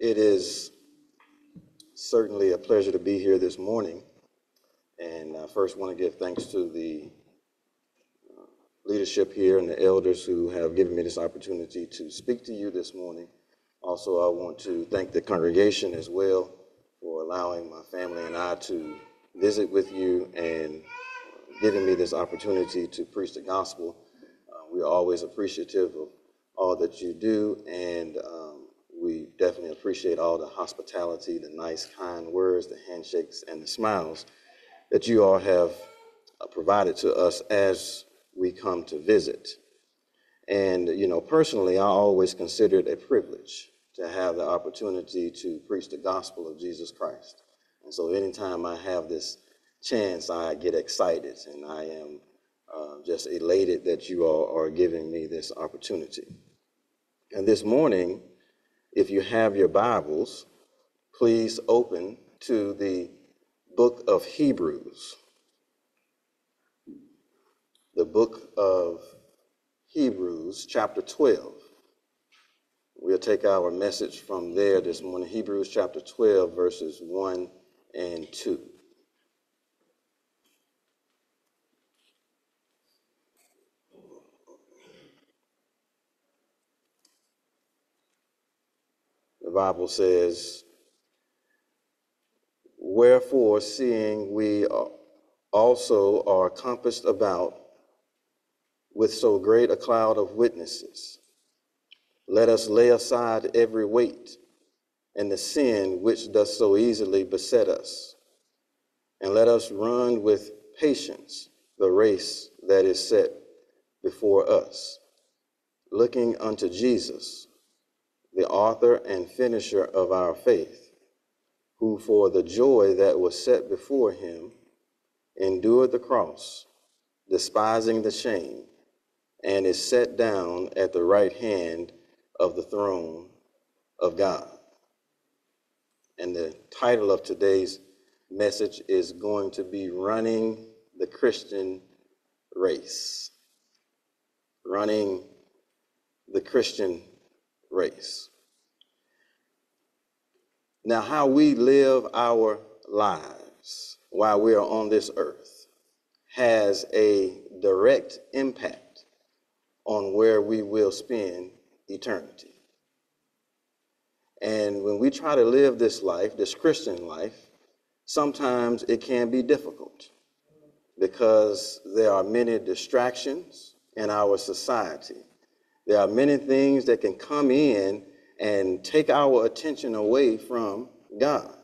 It is certainly a pleasure to be here this morning. And I first want to give thanks to the uh, leadership here and the elders who have given me this opportunity to speak to you this morning. Also, I want to thank the congregation as well for allowing my family and I to visit with you and giving me this opportunity to preach the gospel. Uh, we are always appreciative of all that you do, and um, we definitely appreciate all the hospitality, the nice, kind words, the handshakes, and the smiles that you all have uh, provided to us as we come to visit. And, you know, personally, I always consider it a privilege to have the opportunity to preach the gospel of Jesus Christ. And so anytime I have this chance, I get excited and I am uh, just elated that you all are giving me this opportunity. And this morning, if you have your Bibles, please open to the book of Hebrews. The book of Hebrews, chapter 12. We'll take our message from there this morning, Hebrews chapter 12, verses 1 and 2. The Bible says, Wherefore, seeing we also are compassed about with so great a cloud of witnesses, let us lay aside every weight and the sin which does so easily beset us, and let us run with patience the race that is set before us, looking unto Jesus the author and finisher of our faith, who for the joy that was set before him endured the cross, despising the shame, and is set down at the right hand of the throne of God. And the title of today's message is going to be Running the Christian Race. Running the Christian race. Now, how we live our lives while we are on this earth has a direct impact on where we will spend eternity. And when we try to live this life, this Christian life, sometimes it can be difficult because there are many distractions in our society there are many things that can come in and take our attention away from God.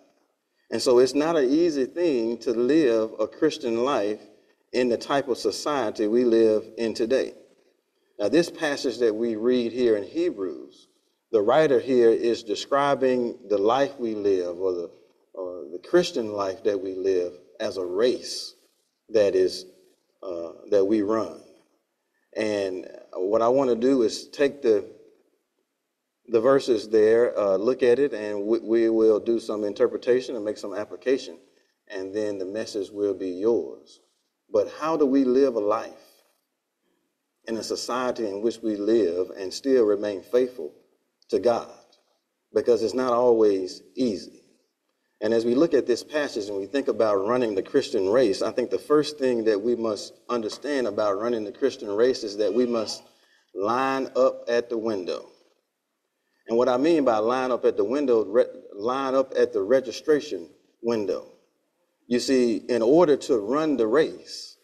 And so it's not an easy thing to live a Christian life in the type of society we live in today. Now, this passage that we read here in Hebrews, the writer here is describing the life we live or the, or the Christian life that we live as a race that is uh, that we run. And what I want to do is take the the verses there, uh, look at it, and we, we, will do some interpretation and make some application, and then the message will be yours. But how do we live a life in a society in which we live and still remain faithful to God? Because it's not always easy. And as we look at this passage and we think about running the Christian race, I think the first thing that we must understand about running the Christian race is that we must line up at the window. And what I mean by line up at the window, re- line up at the registration window. You see, in order to run the race,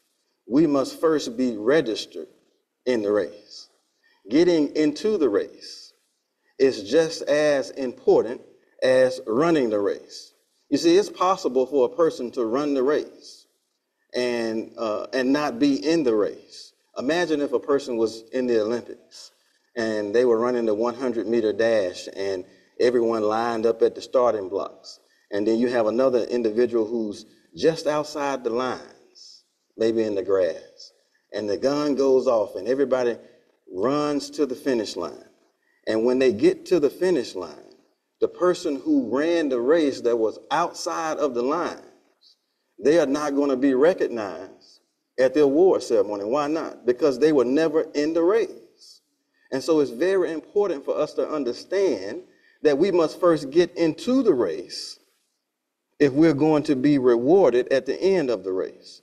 we must first be registered in the race. Getting into the race is just as important as running the race. You see, it's possible for a person to run the race and, uh, and not be in the race. Imagine if a person was in the Olympics and they were running the 100 meter dash and everyone lined up at the starting blocks. And then you have another individual who's just outside the lines, maybe in the grass. And the gun goes off and everybody runs to the finish line. And when they get to the finish line, the person who ran the race that was outside of the lines, they are not going to be recognized at the award ceremony. Why not? Because they were never in the race. And so it's very important for us to understand that we must first get into the race if we're going to be rewarded at the end of the race.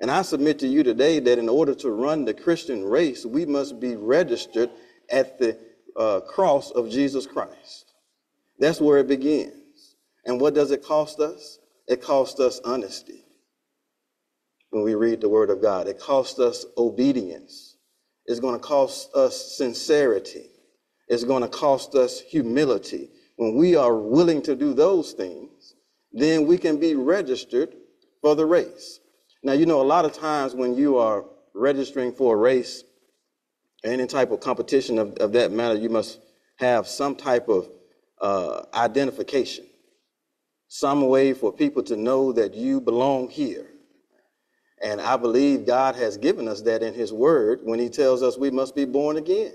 And I submit to you today that in order to run the Christian race, we must be registered at the uh, cross of Jesus Christ. That's where it begins. And what does it cost us? It costs us honesty when we read the Word of God. It costs us obedience. It's going to cost us sincerity. It's going to cost us humility. When we are willing to do those things, then we can be registered for the race. Now, you know, a lot of times when you are registering for a race, any type of competition of, of that matter, you must have some type of uh, identification, some way for people to know that you belong here. And I believe God has given us that in His Word when He tells us we must be born again.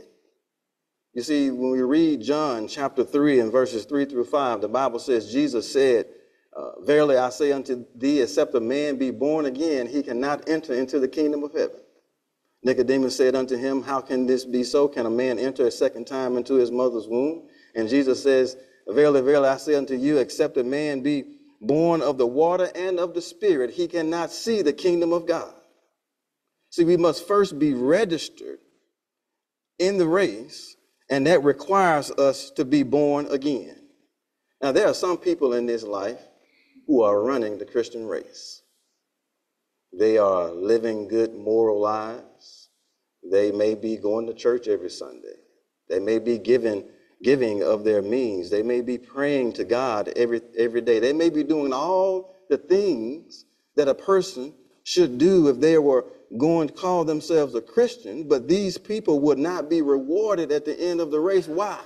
You see, when we read John chapter 3 and verses 3 through 5, the Bible says, Jesus said, uh, Verily I say unto thee, except a man be born again, he cannot enter into the kingdom of heaven. Nicodemus said unto him, How can this be so? Can a man enter a second time into his mother's womb? And Jesus says, Verily, verily, I say unto you, except a man be born of the water and of the Spirit, he cannot see the kingdom of God. See, we must first be registered in the race, and that requires us to be born again. Now, there are some people in this life who are running the Christian race. They are living good moral lives. They may be going to church every Sunday. They may be giving giving of their means. They may be praying to God every every day. They may be doing all the things that a person should do if they were going to call themselves a Christian, but these people would not be rewarded at the end of the race. Why?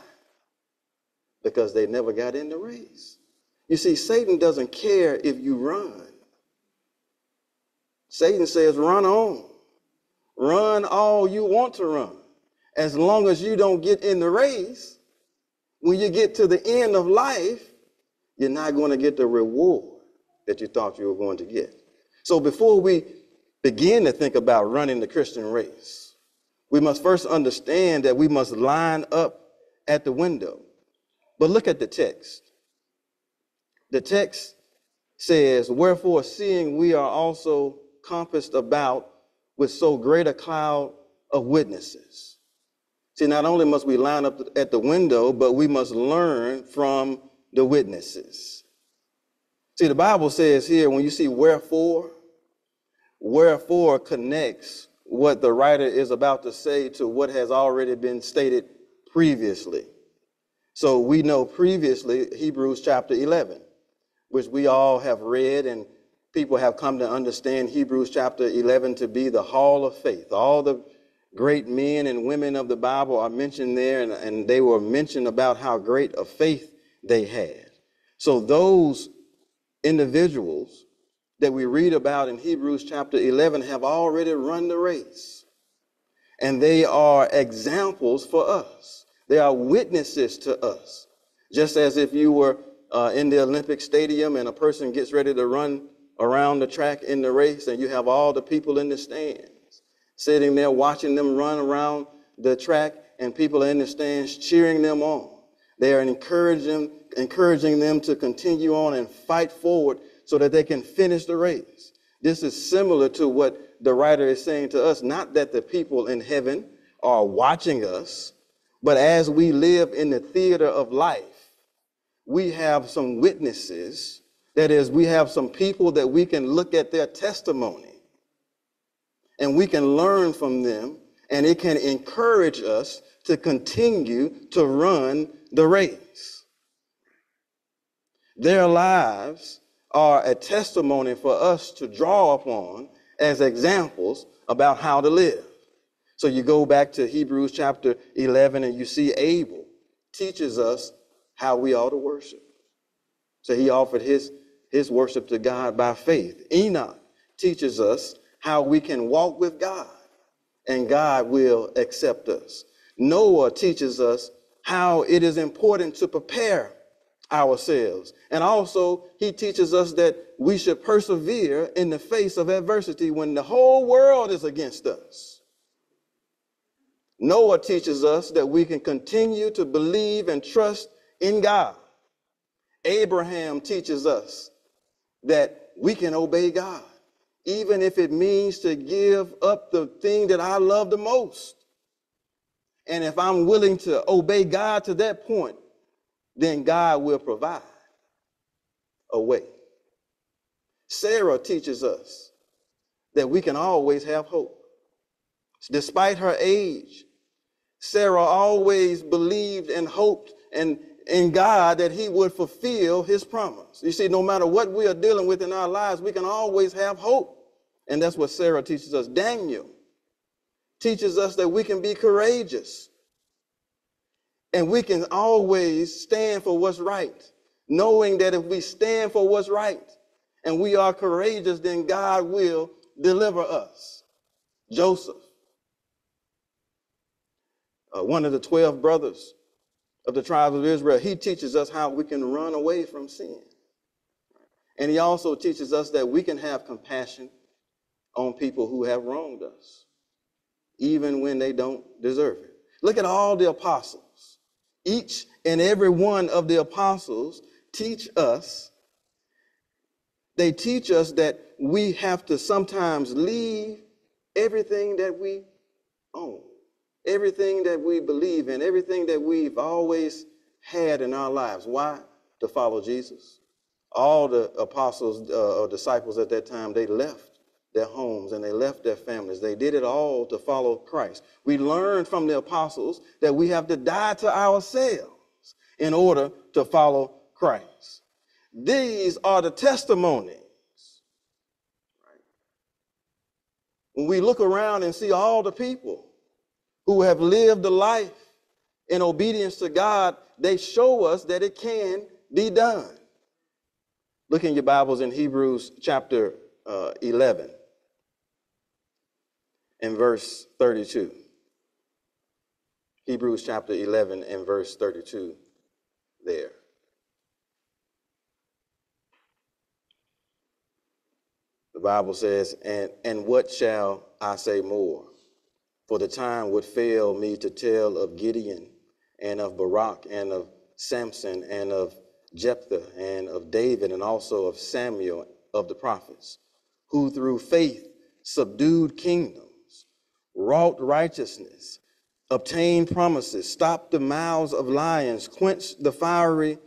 Because they never got in the race. You see, Satan doesn't care if you run. Satan says, run on. Run all you want to run. As long as you don't get in the race, when you get to the end of life, you're not going to get the reward that you thought you were going to get. So before we begin to think about running the Christian race, we must first understand that we must line up at the window. But look at the text. The text says, Wherefore, seeing we are also compassed about with so great a cloud of witnesses. See, not only must we line up at the window, but we must learn from the witnesses. See, the Bible says here, when you see wherefore, wherefore connects what the writer is about to say to what has already been stated previously. So we know previously Hebrews chapter 11 which we all have read and people have come to understand Hebrews chapter 11 to be the hall of faith. All the great men and women of the Bible are mentioned there, and, and they were mentioned about how great a faith they had. So those individuals that we read about in Hebrews chapter 11 have already run the race. And they are examples for us. They are witnesses to us. Just as if you were uh, in the Olympic Stadium and a person gets ready to run around the track in the race, and you have all the people in the stands sitting there watching them run around the track, and people in the stands cheering them on. They are encouraging, encouraging them to continue on and fight forward so that they can finish the race. This is similar to what the writer is saying to us, not that the people in heaven are watching us, but as we live in the theater of life, we have some witnesses. That is, we have some people that we can look at their testimony and we can learn from them, and it can encourage us to continue to run the race. Their lives are a testimony for us to draw upon as examples about how to live. So you go back to Hebrews chapter 11 and you see Abel teaches us how we ought to worship. So he offered his, his worship to God by faith. Enoch teaches us how we can walk with God and God will accept us. Noah teaches us how it is important to prepare ourselves. And also, he teaches us that we should persevere in the face of adversity when the whole world is against us. Noah teaches us that we can continue to believe and trust in God. Abraham teaches us that we can obey God, even if it means to give up the thing that I love the most. And if I'm willing to obey God to that point, then God will provide a way. Sarah teaches us that we can always have hope. Despite her age, Sarah always believed and hoped and in God that he would fulfill his promise. You see, no matter what we are dealing with in our lives, we can always have hope. And that's what Sarah teaches us. Daniel teaches us that we can be courageous and we can always stand for what's right, knowing that if we stand for what's right and we are courageous, then God will deliver us. Joseph, uh, one of the 12 brothers, of the tribes of Israel, he teaches us how we can run away from sin. And he also teaches us that we can have compassion on people who have wronged us, even when they don't deserve it. Look at all the apostles. Each and every one of the apostles teach us, they teach us that we have to sometimes leave everything that we own everything that we believe in, everything that we've always had in our lives. Why? To follow Jesus. All the apostles uh, or disciples at that time, they left their homes and they left their families. They did it all to follow Christ. We learned from the apostles that we have to die to ourselves in order to follow Christ. These are the testimonies. When we look around and see all the people who have lived a life in obedience to God, they show us that it can be done. Look in your Bibles in Hebrews chapter uh, 11 and verse 32. Hebrews chapter 11 and verse 32 there. The Bible says, and, and what shall I say more? For the time would fail me to tell of Gideon and of Barak and of Samson and of Jephthah and of David and also of Samuel of the prophets, who through faith subdued kingdoms, wrought righteousness, obtained promises, stopped the mouths of lions, quenched the fiery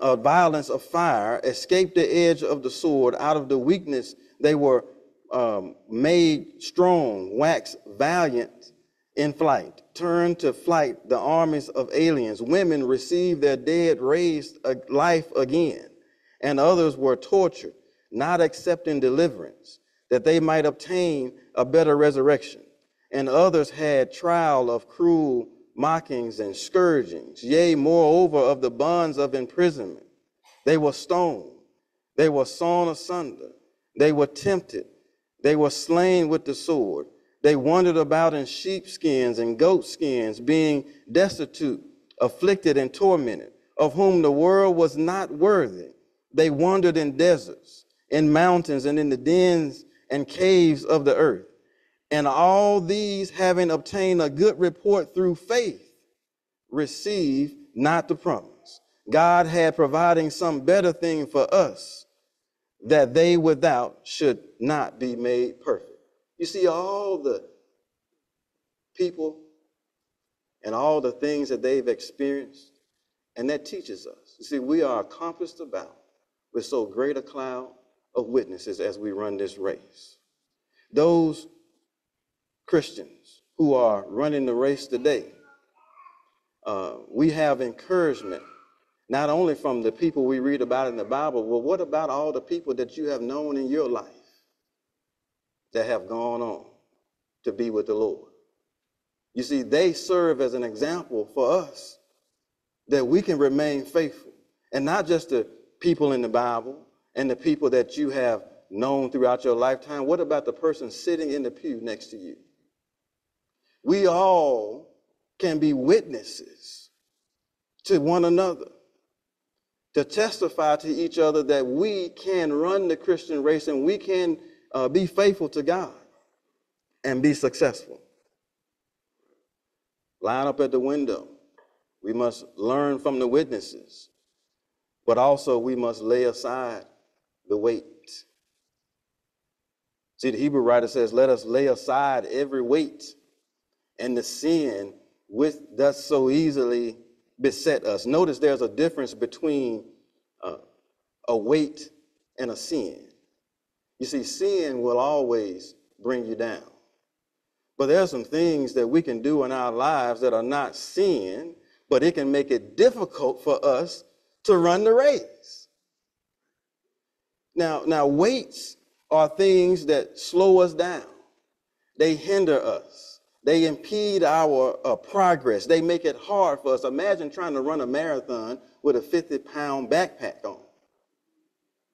uh, violence of fire, escaped the edge of the sword. Out of the weakness they were um, made strong, waxed valiant in flight, turned to flight the armies of aliens. Women received their dead raised life again, and others were tortured, not accepting deliverance, that they might obtain a better resurrection. And others had trial of cruel mockings and scourgings, yea, moreover, of the bonds of imprisonment. They were stoned, they were sawn asunder, they were tempted they were slain with the sword. They wandered about in sheepskins and goatskins, being destitute, afflicted, and tormented, of whom the world was not worthy. They wandered in deserts, in mountains, and in the dens and caves of the earth. And all these, having obtained a good report through faith, receive not the promise. God had providing some better thing for us that they without should not be made perfect. You see, all the people and all the things that they've experienced, and that teaches us. You see, we are accomplished about with so great a cloud of witnesses as we run this race. Those Christians who are running the race today, uh, we have encouragement not only from the people we read about in the Bible, but what about all the people that you have known in your life that have gone on to be with the Lord? You see, they serve as an example for us that we can remain faithful. And not just the people in the Bible and the people that you have known throughout your lifetime. What about the person sitting in the pew next to you? We all can be witnesses to one another to testify to each other that we can run the Christian race and we can uh, be faithful to God and be successful. Line up at the window We must learn from the witnesses, but also we must lay aside the weight. See, the Hebrew writer says, Let us lay aside every weight and the sin which does so easily beset us. Notice there's a difference between uh, a weight and a sin. You see, sin will always bring you down. But there are some things that we can do in our lives that are not sin, but it can make it difficult for us to run the race. Now, now weights are things that slow us down. They hinder us. They impede our uh, progress. They make it hard for us. Imagine trying to run a marathon with a 50 pound backpack on.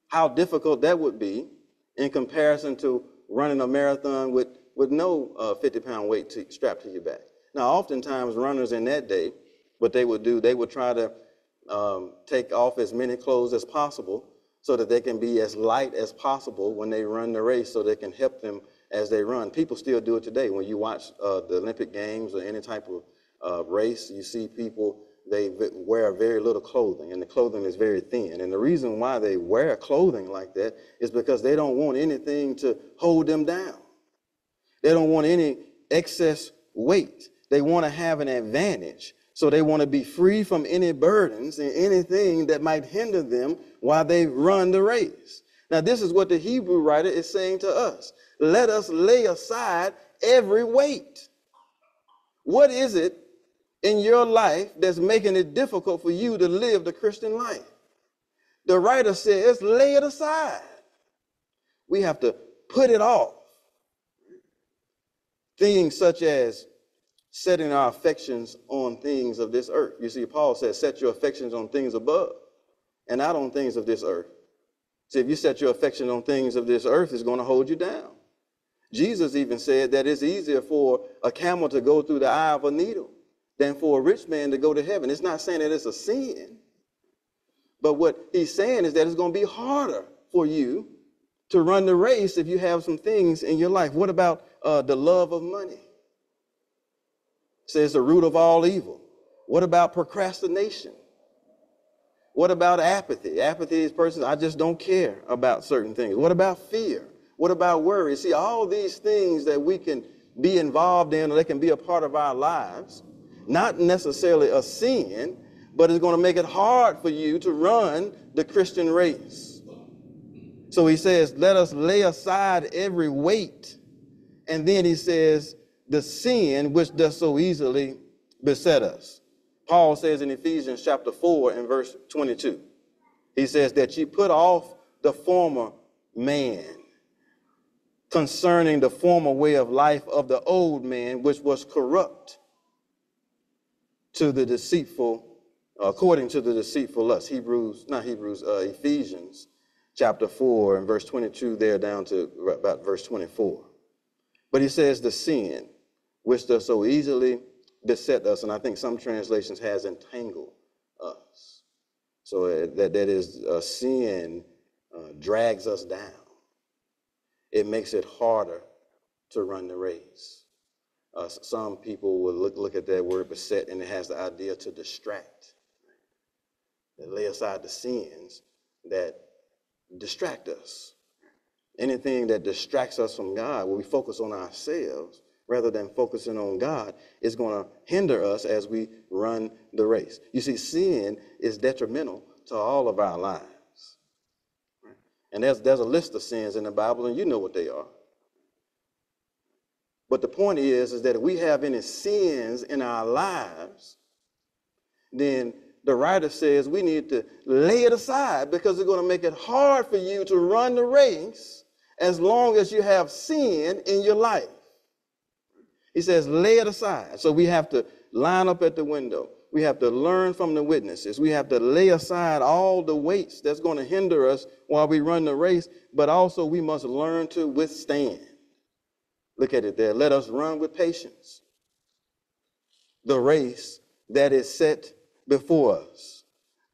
How difficult that would be in comparison to running a marathon with, with no uh, 50 pound weight to, strapped to your back. Now, oftentimes, runners in that day, what they would do, they would try to um, take off as many clothes as possible so that they can be as light as possible when they run the race so they can help them as they run. People still do it today. When you watch uh, the Olympic Games or any type of uh, race, you see people, they wear very little clothing, and the clothing is very thin. And the reason why they wear clothing like that is because they don't want anything to hold them down. They don't want any excess weight. They want to have an advantage. So they want to be free from any burdens and anything that might hinder them while they run the race. Now, this is what the Hebrew writer is saying to us. Let us lay aside every weight. What is it in your life that's making it difficult for you to live the Christian life? The writer says, lay it aside. We have to put it off. Things such as setting our affections on things of this earth. You see, Paul says, set your affections on things above and not on things of this earth. See, if you set your affection on things of this earth, it's going to hold you down. Jesus even said that it's easier for a camel to go through the eye of a needle than for a rich man to go to heaven. It's not saying that it's a sin, but what he's saying is that it's going to be harder for you to run the race if you have some things in your life. What about uh, the love of money? says the root of all evil. What about procrastination? What about apathy? Apathy is person, I just don't care about certain things. What about fear? What about worry? See, all these things that we can be involved in or they can be a part of our lives, not necessarily a sin, but it's going to make it hard for you to run the Christian race. So he says, let us lay aside every weight. And then he says, the sin which does so easily beset us. Paul says in Ephesians chapter 4 and verse 22, he says that you put off the former man concerning the former way of life of the old man, which was corrupt to the deceitful, according to the deceitful lust. Hebrews, not Hebrews, uh, Ephesians chapter 4 and verse 22 there down to about verse 24. But he says the sin which does so easily beset us, and I think some translations has entangled us. So uh, that, that is uh, sin uh, drags us down. It makes it harder to run the race. Uh, some people will look, look at that word beset and it has the idea to distract, that lay aside the sins that distract us. Anything that distracts us from God, where we focus on ourselves, rather than focusing on God is going to hinder us as we run the race. You see, sin is detrimental to all of our lives. And there's, there's a list of sins in the Bible, and you know what they are. But the point is, is that if we have any sins in our lives, then the writer says we need to lay it aside because it's going to make it hard for you to run the race as long as you have sin in your life. He says, lay it aside. So we have to line up at the window. We have to learn from the witnesses. We have to lay aside all the weights that's going to hinder us while we run the race, but also we must learn to withstand. Look at it there. Let us run with patience the race that is set before us.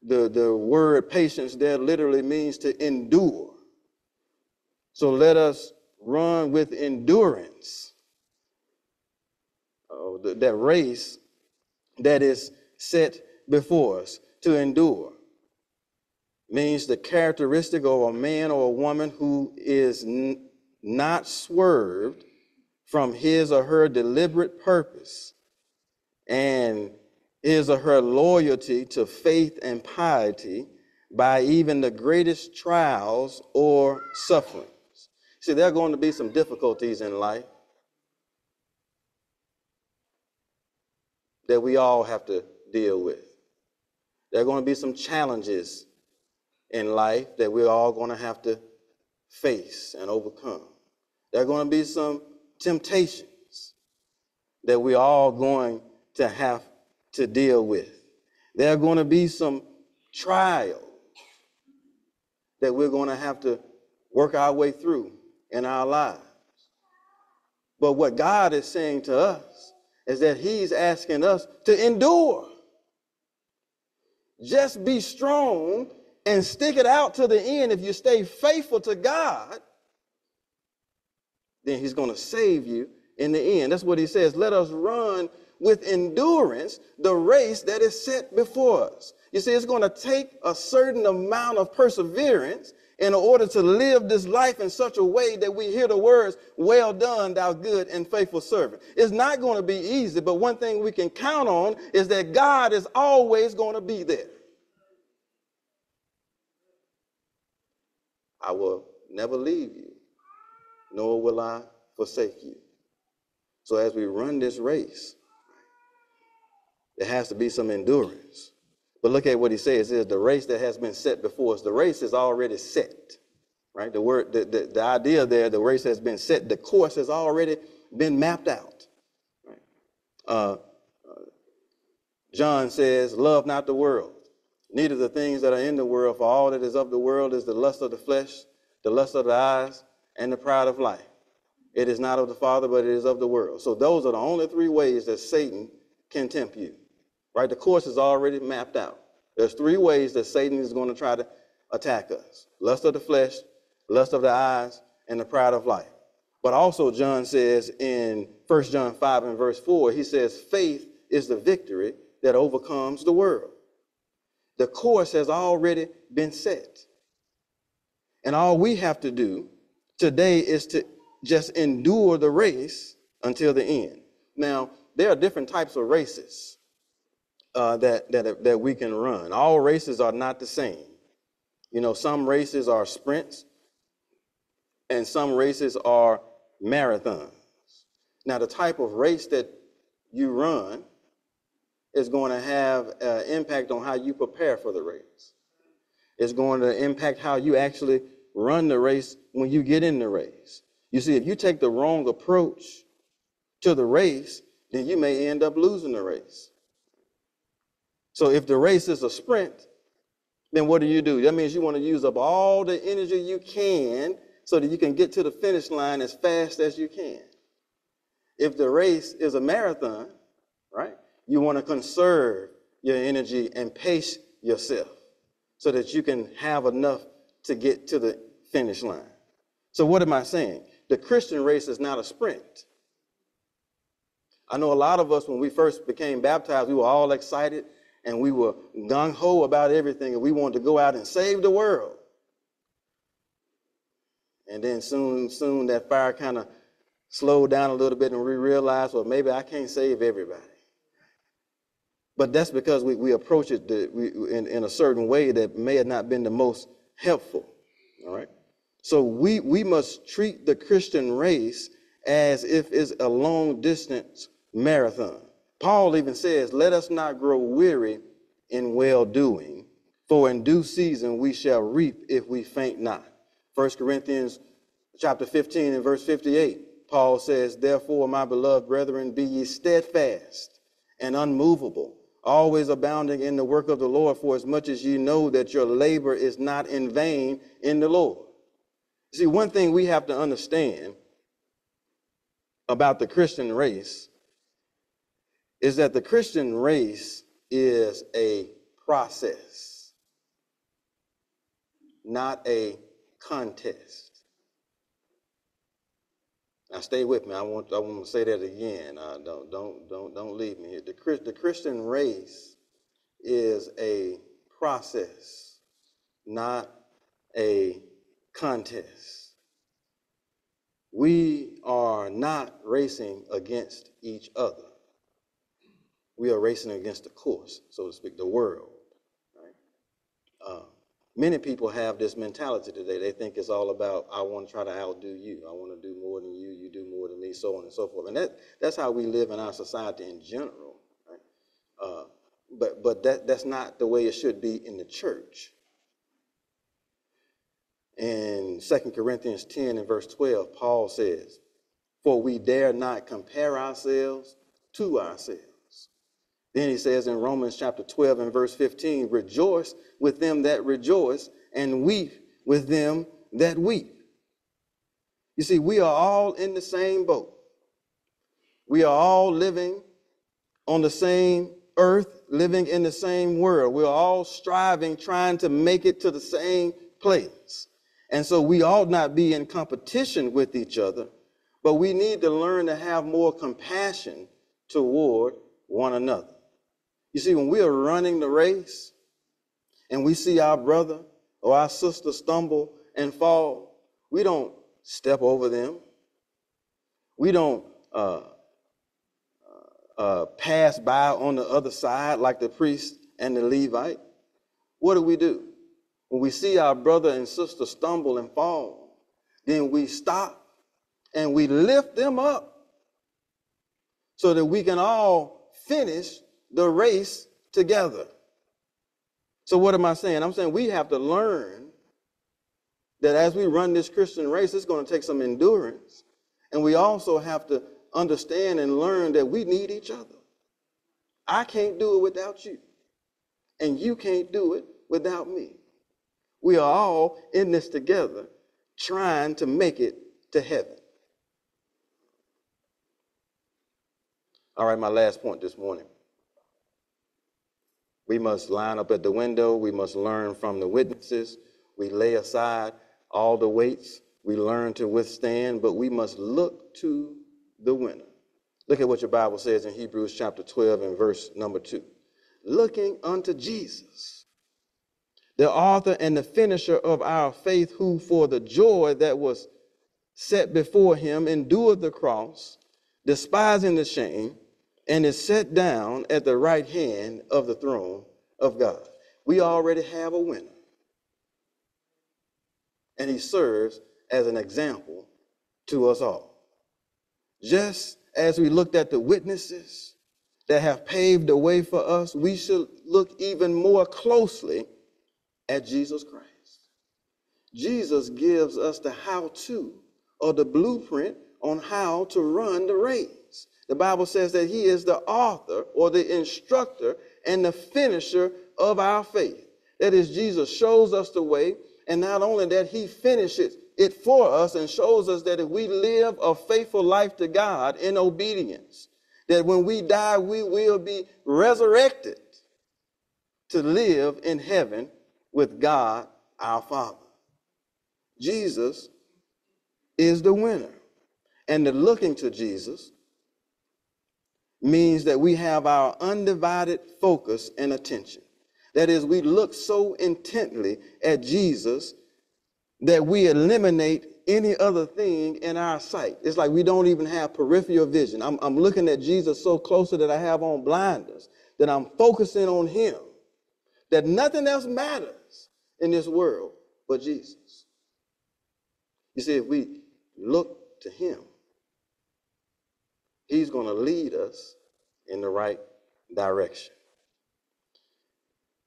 The, the word patience there literally means to endure. So let us run with endurance uh, that race that is set before us to endure means the characteristic of a man or a woman who is n- not swerved from his or her deliberate purpose and his or her loyalty to faith and piety by even the greatest trials or sufferings. See, there are going to be some difficulties in life that we all have to deal with. There are going to be some challenges in life that we're all going to have to face and overcome. There are going to be some temptations that we're all going to have to deal with. There are going to be some trials that we're going to have to work our way through in our lives. But what God is saying to us is that He's asking us to endure. Just be strong and stick it out to the end. If you stay faithful to God, then He's going to save you in the end. That's what He says. Let us run with endurance the race that is set before us. You see, it's going to take a certain amount of perseverance in order to live this life in such a way that we hear the words, Well done, thou good and faithful servant. It's not going to be easy, but one thing we can count on is that God is always going to be there. I will never leave you, nor will I forsake you. So as we run this race, there has to be some endurance. But look at what he says is the race that has been set before us. The race is already set, right? The word, the, the, the idea there, the race has been set. The course has already been mapped out. Right? Uh, John says, love not the world, neither the things that are in the world, for all that is of the world is the lust of the flesh, the lust of the eyes, and the pride of life. It is not of the Father, but it is of the world. So those are the only three ways that Satan can tempt you right? The course is already mapped out. There's three ways that Satan is going to try to attack us lust of the flesh, lust of the eyes, and the pride of life. But also, John says in 1 John 5 and verse 4, he says, faith is the victory that overcomes the world. The course has already been set. And all we have to do today is to just endure the race until the end. Now, there are different types of races uh, that, that, that we can run. All races are not the same. You know, some races are sprints and some races are marathons. Now, the type of race that you run is going to have an impact on how you prepare for the race. It's going to impact how you actually run the race when you get in the race. You see, if you take the wrong approach to the race, then you may end up losing the race. So if the race is a sprint, then what do you do? That means you want to use up all the energy you can so that you can get to the finish line as fast as you can. If the race is a marathon, right, you want to conserve your energy and pace yourself so that you can have enough to get to the finish line. So, what am I saying? The Christian race is not a sprint. I know a lot of us, when we first became baptized, we were all excited and we were gung ho about everything, and we wanted to go out and save the world. And then soon, soon that fire kind of slowed down a little bit, and we realized, well, maybe I can't save everybody. But that's because we, we approach it in, in a certain way that may have not been the most helpful. All right. So we, we must treat the Christian race as if it's a long distance marathon. Paul even says, Let us not grow weary in well doing, for in due season we shall reap if we faint not. 1 Corinthians chapter 15 and verse 58, Paul says, Therefore, my beloved brethren, be ye steadfast and unmovable, always abounding in the work of the Lord, for as much as ye know that your labor is not in vain in the Lord. See, one thing we have to understand about the Christian race is that the Christian race is a process, not a contest. Now, stay with me. I want, I want to say that again. Uh, don't, don't, don't, don't leave me here. The, the Christian race is a process, not a contest. We are not racing against each other. We are racing against the course, so to speak, the world. Right? Uh, many people have this mentality today. They think it's all about, I want to try to outdo you. I want to do more than you. You do more than me, so on and so forth. And that, that's how we live in our society in general. Right? Uh, but but that, that's not the way it should be in the church. In 2 Corinthians 10 and verse 12, Paul says, For we dare not compare ourselves to ourselves. Then he says in Romans chapter 12 and verse 15, Rejoice with them that rejoice, and weep with them that weep. You see, we are all in the same boat. We are all living on the same earth, living in the same world. We're all striving, trying to make it to the same place. And so we ought not be in competition with each other, but we need to learn to have more compassion toward one another. You see, when we are running the race and we see our brother or our sister stumble and fall, we don't step over them. We don't uh, uh, pass by on the other side like the priest and the Levite. What do we do? When we see our brother and sister stumble and fall, then we stop and we lift them up so that we can all finish the race together. So, what am I saying? I'm saying we have to learn that as we run this Christian race, it's going to take some endurance. And we also have to understand and learn that we need each other. I can't do it without you, and you can't do it without me. We are all in this together, trying to make it to heaven. All right, my last point this morning. We must line up at the window. We must learn from the witnesses. We lay aside all the weights. We learn to withstand, but we must look to the winner. Look at what your Bible says in Hebrews chapter 12 and verse number 2. Looking unto Jesus, the author and the finisher of our faith, who for the joy that was set before him endured the cross, despising the shame, and is set down at the right hand of the throne of God. We already have a winner. And he serves as an example to us all. Just as we looked at the witnesses that have paved the way for us, we should look even more closely at Jesus Christ. Jesus gives us the how to or the blueprint on how to run the race. The Bible says that he is the author or the instructor and the finisher of our faith. That is, Jesus shows us the way, and not only that, he finishes it for us and shows us that if we live a faithful life to God in obedience, that when we die, we will be resurrected to live in heaven with God our Father. Jesus is the winner. And the looking to Jesus means that we have our undivided focus and attention. That is, we look so intently at Jesus that we eliminate any other thing in our sight. It's like we don't even have peripheral vision. I'm, I'm looking at Jesus so closely that I have on blinders, that I'm focusing on him, that nothing else matters in this world but Jesus. You see, if we look to him, he's going to lead us in the right direction.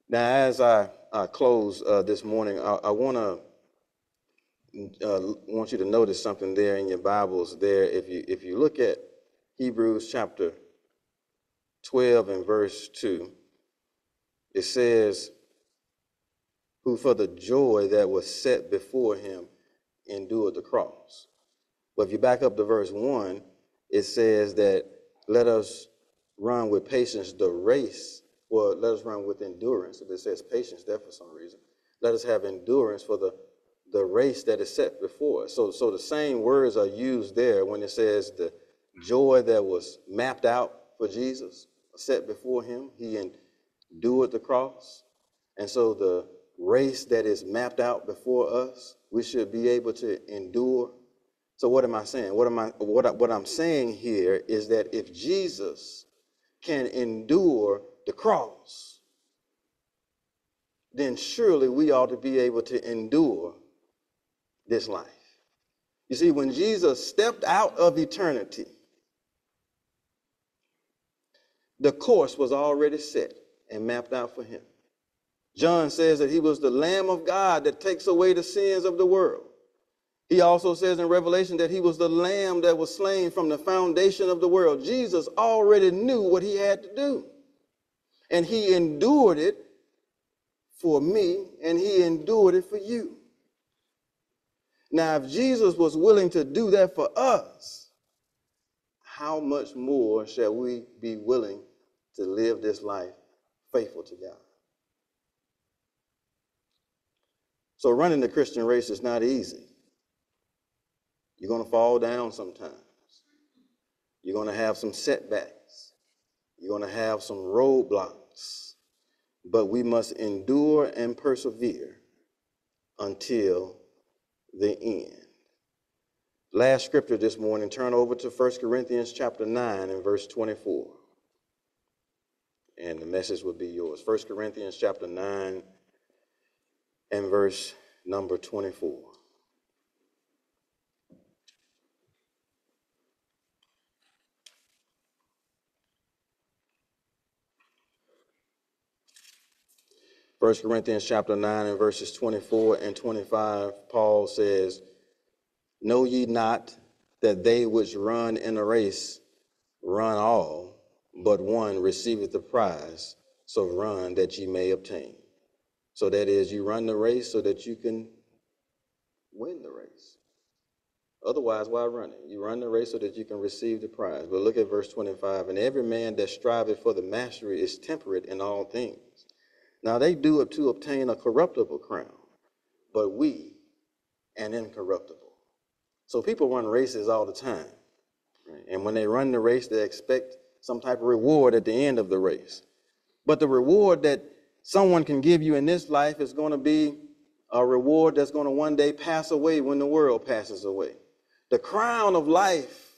Now, as I, close uh, this morning, I, I want to uh, want you to notice something there in your Bibles. There, if you if you look at Hebrews chapter 12 and verse 2, it says, Who for the joy that was set before him endured the cross. But if you back up to verse 1, it says that let us run with patience the race, or let us run with endurance. If it says patience there for some reason, let us have endurance for the the race that is set before us. So, so the same words are used there when it says the joy that was mapped out for Jesus, set before him. He endured the cross. And so the race that is mapped out before us, we should be able to endure. So what am I saying? What am I what, I, what I'm saying here is that if Jesus can endure the cross, then surely we ought to be able to endure this life. You see, when Jesus stepped out of eternity, the course was already set and mapped out for him. John says that he was the Lamb of God that takes away the sins of the world. He also says in Revelation that he was the Lamb that was slain from the foundation of the world. Jesus already knew what he had to do, and he endured it for me, and he endured it for you. Now, if Jesus was willing to do that for us, how much more shall we be willing to live this life faithful to God? So, running the Christian race is not easy. You're going to fall down sometimes. You're going to have some setbacks. You're going to have some roadblocks. But we must endure and persevere until the end. Last scripture this morning, turn over to 1 Corinthians chapter 9 and verse 24. And the message will be yours. 1 Corinthians chapter 9 and verse number 24. First Corinthians chapter 9 and verses 24 and 25, Paul says, Know ye not that they which run in a race run all, but one receiveth the prize, so run that ye may obtain. So that is, you run the race so that you can win the race. Otherwise, why run it? You run the race so that you can receive the prize. But look at verse 25. And every man that striveth for the mastery is temperate in all things. Now they do it to obtain a corruptible crown, but we an incorruptible. So people run races all the time. Right? And when they run the race, they expect some type of reward at the end of the race. But the reward that someone can give you in this life is going to be a reward that's going to one day pass away when the world passes away. The crown of life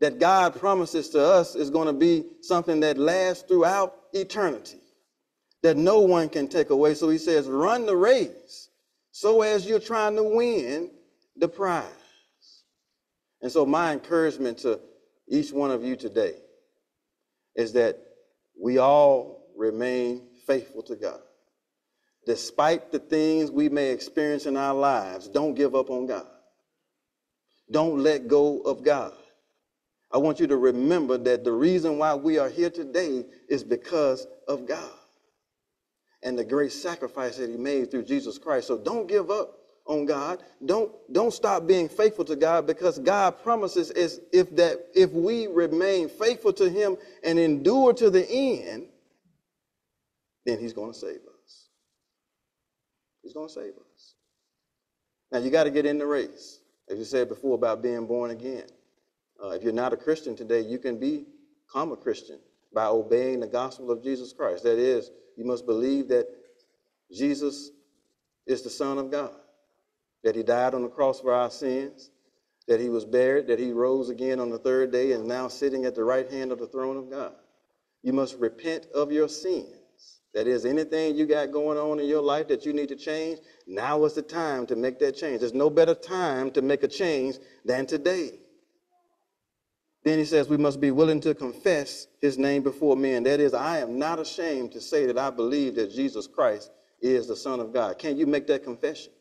that God promises to us is going to be something that lasts throughout eternity that no one can take away. So he says, run the race so as you're trying to win the prize. And so my encouragement to each one of you today is that we all remain faithful to God. Despite the things we may experience in our lives, don't give up on God. Don't let go of God. I want you to remember that the reason why we are here today is because of God and the great sacrifice that he made through Jesus Christ. So don't give up on God. Don't don't stop being faithful to God because God promises is if that if we remain faithful to him and endure to the end, then he's going to save us. He's going to save us. Now you got to get in the race. As you said before about being born again. Uh, if you're not a Christian today, you can become a Christian by obeying the gospel of Jesus Christ. That is, you must believe that Jesus is the Son of God, that he died on the cross for our sins, that he was buried, that he rose again on the third day and now sitting at the right hand of the throne of God. You must repent of your sins. That is, anything you got going on in your life that you need to change, now is the time to make that change. There's no better time to make a change than today. Then he says we must be willing to confess his name before men. That is, I am not ashamed to say that I believe that Jesus Christ is the Son of God. Can you make that confession?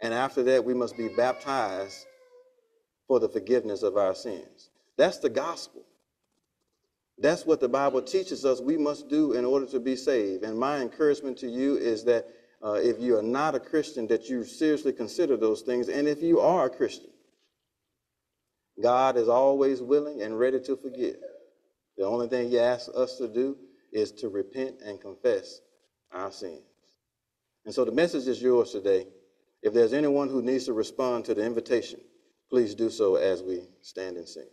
And after that, we must be baptized for the forgiveness of our sins. That's the gospel. That's what the Bible teaches us we must do in order to be saved. And my encouragement to you is that uh, if you are not a Christian, that you seriously consider those things. And if you are a Christian, God is always willing and ready to forgive. The only thing He asks us to do is to repent and confess our sins. And so the message is yours today. If there's anyone who needs to respond to the invitation, please do so as we stand and sing.